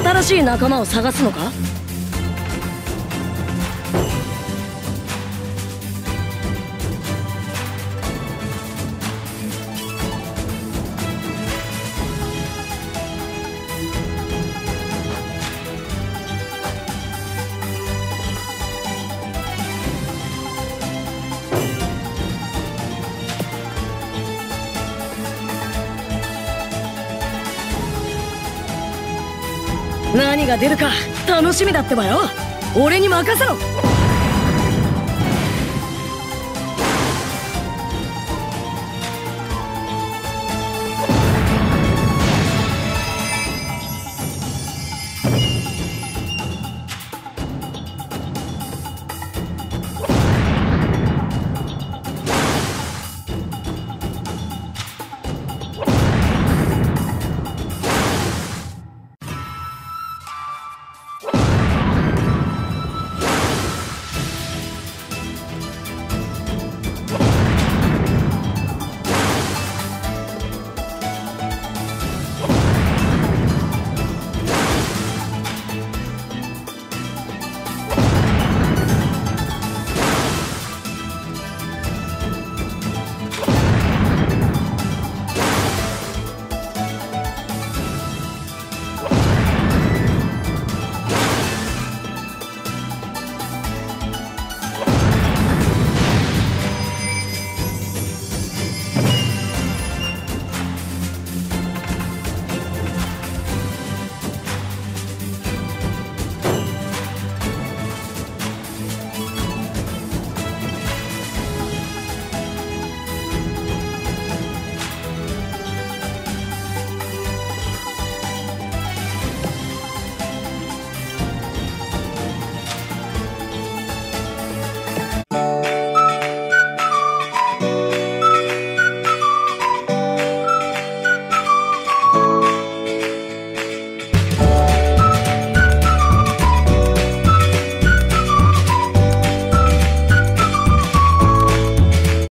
新しい仲間を探すのか？何が出るか楽しみだってばよ。俺に任せろ。